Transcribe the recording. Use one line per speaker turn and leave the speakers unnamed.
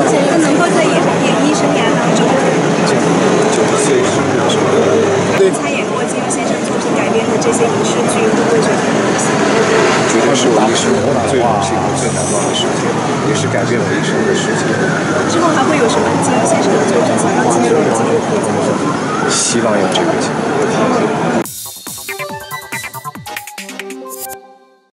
而且又
能够在演演艺生涯当中。九是？对。参演过金庸先生作品改编的这些影视剧，会不会觉得？
绝对是我一生最荣幸和最难忘的事情，也是改变我一生的事情。
之后还会有什么金庸先生的作品想要纪念的纪念品？
希望有这个机会。